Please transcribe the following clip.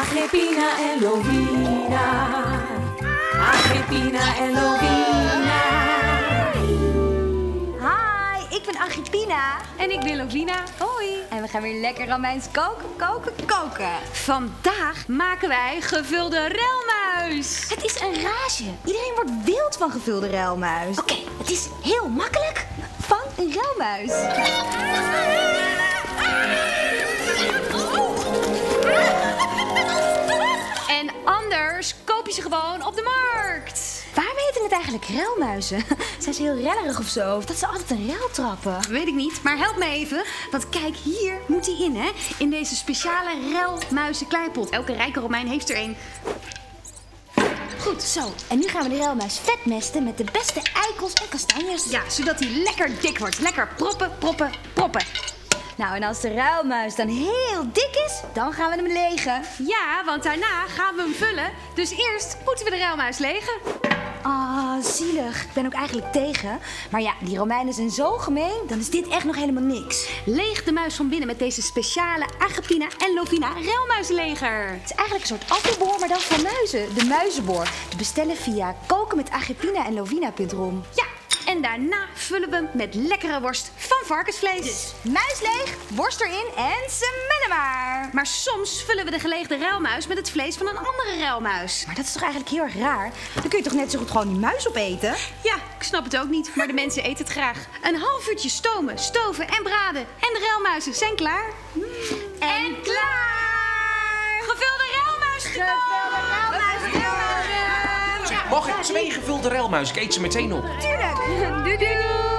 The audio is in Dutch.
Agrippina en Lovina. Agrippina en Lovina. Hi, ik ben Agrippina. En ik ben Lovina. Hoi. En we gaan weer lekker Romeins koken, koken, koken. Vandaag maken wij gevulde relmuis. Het is een rage. Iedereen wordt wild van gevulde ruilmuis. Oké, het is heel makkelijk. Vang een ruilmuis. Ze gewoon op de markt. Waarom heten het eigenlijk ruilmuizen? Zijn ze heel rellerig of zo? Of dat ze altijd een ruil trappen? Weet ik niet, maar help me even. Want kijk, hier moet hij in, hè? In deze speciale relmuizen kleipot. Elke rijke Romein heeft er een. Goed, zo. En nu gaan we de ruilmuis vetmesten met de beste eikels en kastanjes. Ja, zodat hij lekker dik wordt. Lekker proppen, proppen, proppen. Nou, en als de ruilmuis dan heel dik is, dan gaan we hem legen. Ja, want daarna gaan we hem vullen. Dus eerst moeten we de relmuis legen. Ah, zielig. Ik ben ook eigenlijk tegen. Maar ja, die Romeinen zijn zo gemeen, dan is dit echt nog helemaal niks. Leeg de muis van binnen met deze speciale Agrippina en Lovina relmuizenleger. Het is eigenlijk een soort appelboor, maar dan van muizen. De muizenboor. Te bestellen via koken met Agrippina en Lovina.rom. Ja, en daarna vullen we hem met lekkere worst van varkensvlees. Muis leeg, worst erin en semellen maar. Maar soms vullen we de geleegde ruilmuis met het vlees van een andere ruilmuis. Maar dat is toch eigenlijk heel erg raar? Dan kun je toch net zo goed gewoon die muis opeten? Ja, ik snap het ook niet, maar de mensen eten het graag. Een half uurtje stomen, stoven en braden. En de ruilmuizen zijn klaar. En klaar! Gevulde ruilmuis Gevulde ruilmuis. Mag ik twee gevulde relmuis? Ik eet ze meteen op. Tuurlijk. Doei doei.